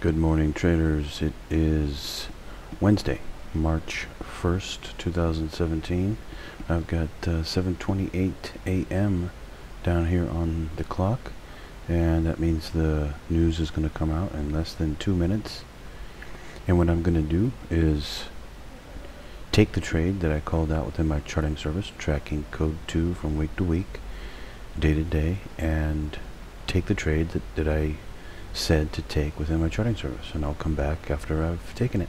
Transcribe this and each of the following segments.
Good morning, traders. It is Wednesday, March 1st, 2017. I've got uh, 7:28 a.m. down here on the clock, and that means the news is going to come out in less than two minutes. And what I'm going to do is take the trade that I called out within my charting service, tracking code 2 from week to week, day to day, and take the trade that, that I said to take within my charting service and I'll come back after I've taken it.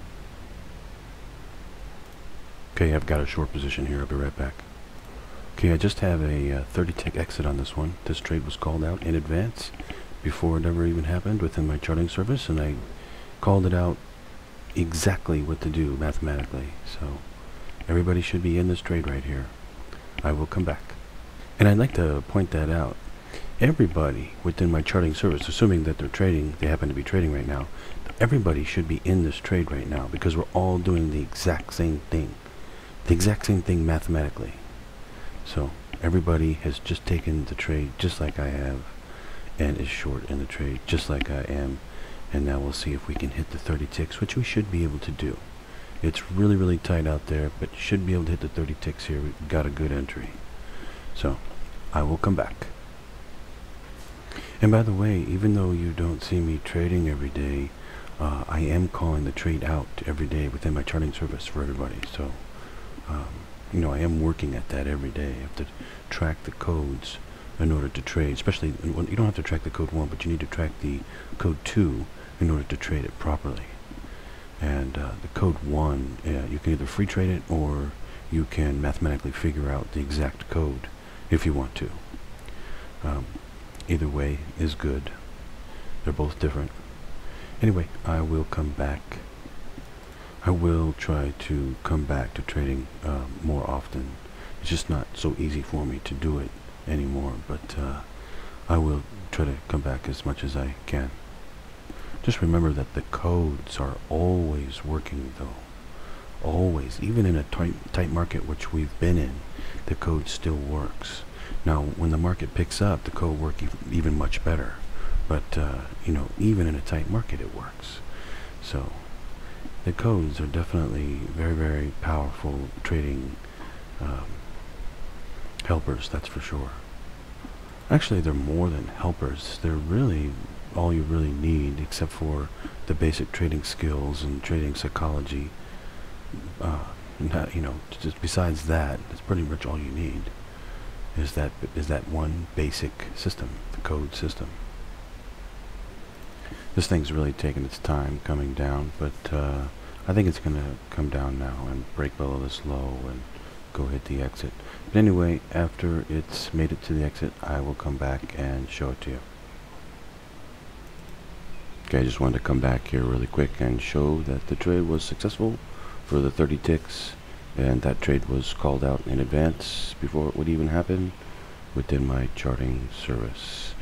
Okay, I've got a short position here. I'll be right back. Okay, I just have a uh, 30 tick exit on this one. This trade was called out in advance before it ever even happened within my charting service and I called it out exactly what to do mathematically. So everybody should be in this trade right here. I will come back. And I'd like to point that out everybody within my charting service, assuming that they're trading, they happen to be trading right now, everybody should be in this trade right now because we're all doing the exact same thing. The exact same thing mathematically. So everybody has just taken the trade just like I have and is short in the trade just like I am. And now we'll see if we can hit the 30 ticks, which we should be able to do. It's really, really tight out there, but should be able to hit the 30 ticks here. We've got a good entry. So I will come back. And by the way, even though you don't see me trading every day, uh, I am calling the trade out every day within my charting service for everybody. So, um, you know, I am working at that every day. I have to track the codes in order to trade, especially, you don't have to track the code 1, but you need to track the code 2 in order to trade it properly. And uh, the code 1, uh, you can either free trade it or you can mathematically figure out the exact code if you want to. Um, Either way is good. They're both different. Anyway, I will come back. I will try to come back to trading uh, more often. It's just not so easy for me to do it anymore, but uh, I will try to come back as much as I can. Just remember that the codes are always working though. Always. Even in a tight, tight market which we've been in, the code still works. Now, when the market picks up, the code work ev even much better. But, uh, you know, even in a tight market, it works. So, the codes are definitely very, very powerful trading um, helpers, that's for sure. Actually, they're more than helpers. They're really all you really need, except for the basic trading skills and trading psychology. Uh, not, you know, just besides that, that's pretty much all you need is that is that one basic system, the code system. This thing's really taken its time coming down, but uh, I think it's going to come down now and break below this low and go hit the exit. But anyway, after it's made it to the exit, I will come back and show it to you. Okay, I just wanted to come back here really quick and show that the trade was successful for the 30 ticks and that trade was called out in advance before it would even happen within my charting service.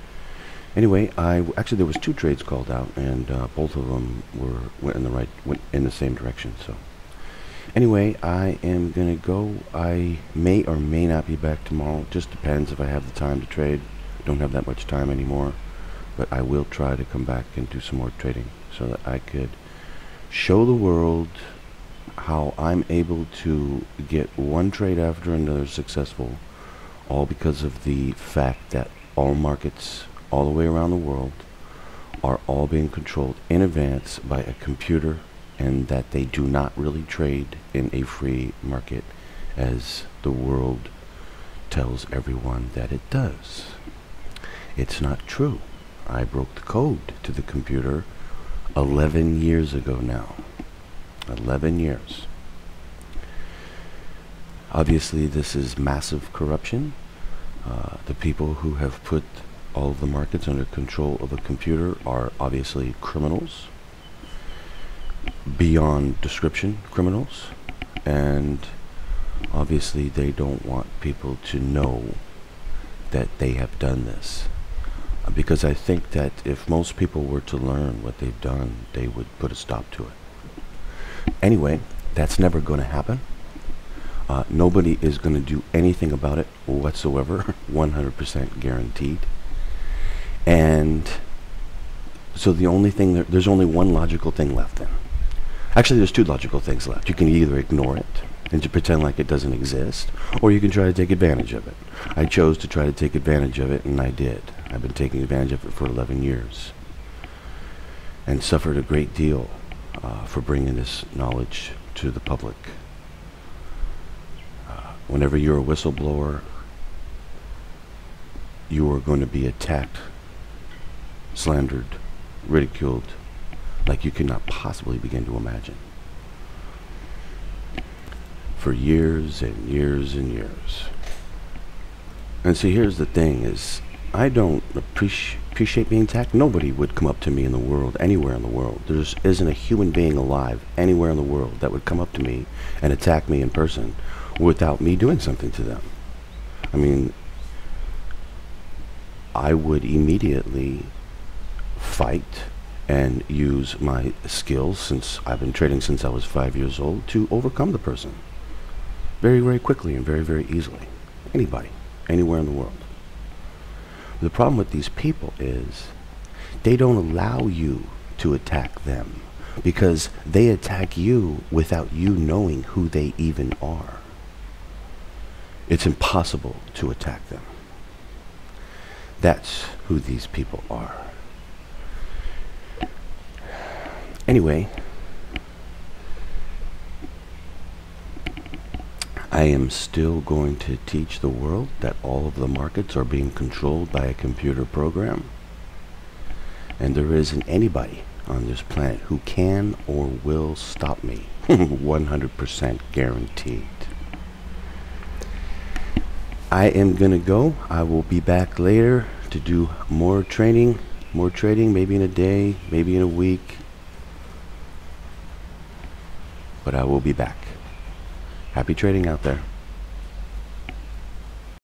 Anyway, I actually there was two trades called out, and uh, both of them were went in the right went in the same direction. So, anyway, I am gonna go. I may or may not be back tomorrow. Just depends if I have the time to trade. Don't have that much time anymore, but I will try to come back and do some more trading so that I could show the world how I'm able to get one trade after another successful, all because of the fact that all markets all the way around the world are all being controlled in advance by a computer and that they do not really trade in a free market as the world tells everyone that it does. It's not true. I broke the code to the computer 11 years ago now. 11 years. Obviously, this is massive corruption. Uh, the people who have put all of the markets under control of a computer are obviously criminals, beyond description criminals, and obviously they don't want people to know that they have done this. Because I think that if most people were to learn what they've done, they would put a stop to it. Anyway, that's never going to happen. Uh, nobody is going to do anything about it whatsoever, 100% guaranteed. And So the only thing, there, there's only one logical thing left then. Actually, there's two logical things left. You can either ignore it and to pretend like it doesn't exist, or you can try to take advantage of it. I chose to try to take advantage of it, and I did. I've been taking advantage of it for 11 years and suffered a great deal uh, for bringing this knowledge to the public. Uh, whenever you're a whistleblower, you are going to be attacked, slandered, ridiculed, like you cannot possibly begin to imagine. For years and years and years. And see, here's the thing is, I don't appreciate appreciate being attacked. Nobody would come up to me in the world, anywhere in the world. There isn't a human being alive anywhere in the world that would come up to me and attack me in person without me doing something to them. I mean, I would immediately fight and use my skills since I've been trading since I was five years old to overcome the person very, very quickly and very, very easily. Anybody, anywhere in the world. The problem with these people is they don't allow you to attack them because they attack you without you knowing who they even are. It's impossible to attack them. That's who these people are. Anyway, I am still going to teach the world that all of the markets are being controlled by a computer program. And there isn't anybody on this planet who can or will stop me. 100% guaranteed. I am going to go. I will be back later to do more training, more trading, maybe in a day, maybe in a week. But I will be back. Happy trading out there.